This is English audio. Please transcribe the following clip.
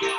Go